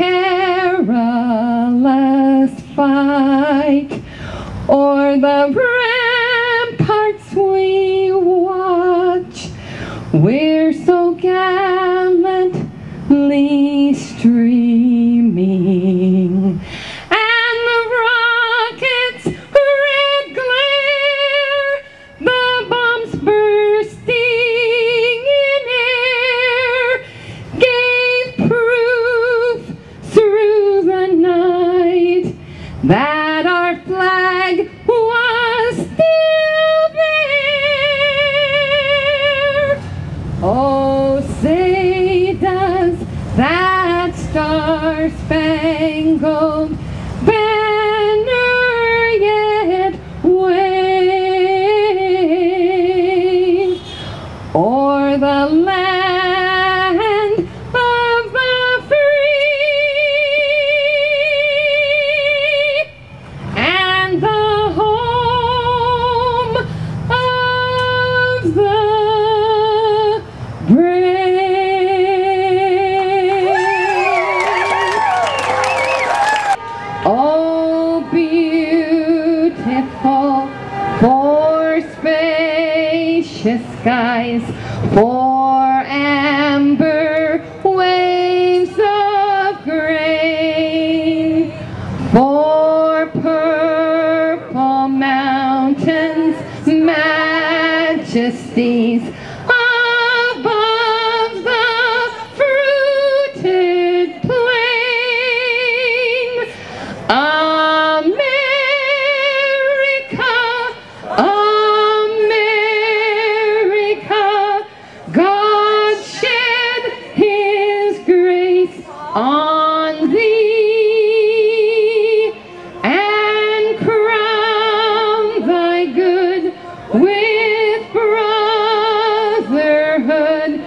perilous fight o'er the ramparts we watch. We're so gallantly streaming that our flag was still there. Oh, say does that star-spangled banner yet wave o'er the land spacious skies, for amber waves of grain, for purple mountains, majesties on thee and crown thy good with brotherhood.